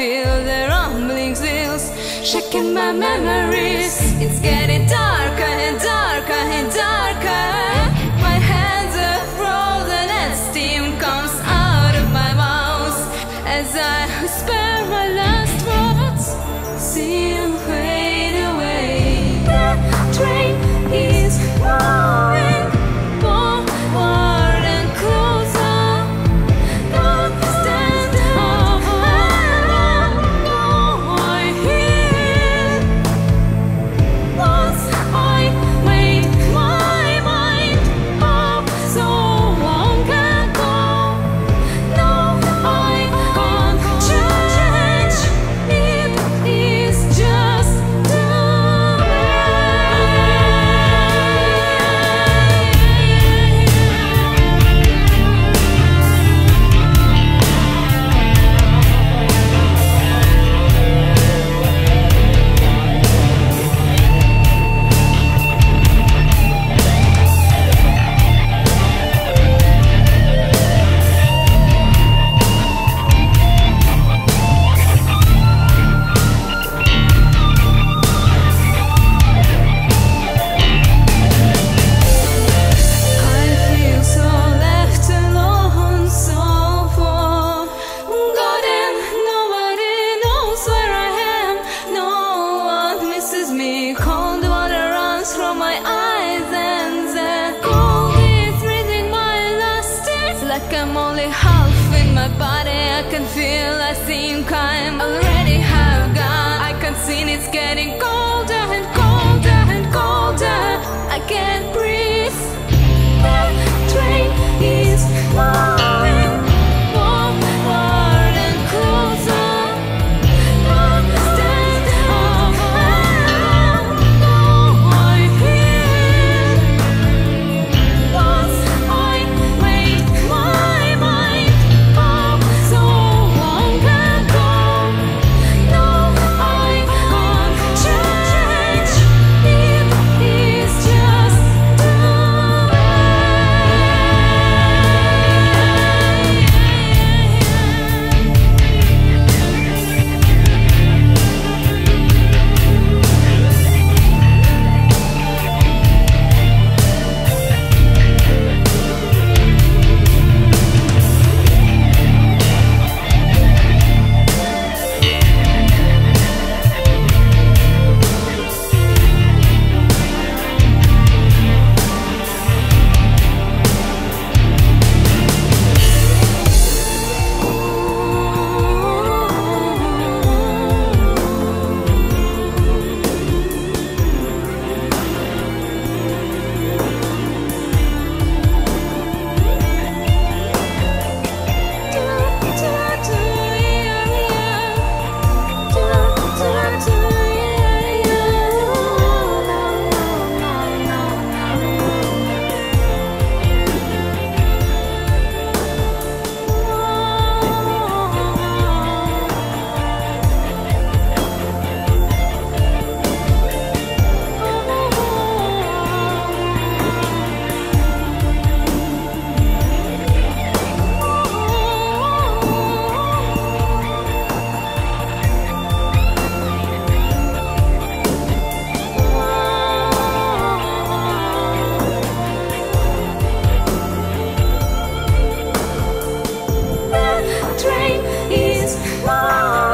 feel the rumbling wheels shaking my memories. It's getting darker my body I can feel I seem climb. Already have gone I can see it's getting cold. dream is mine.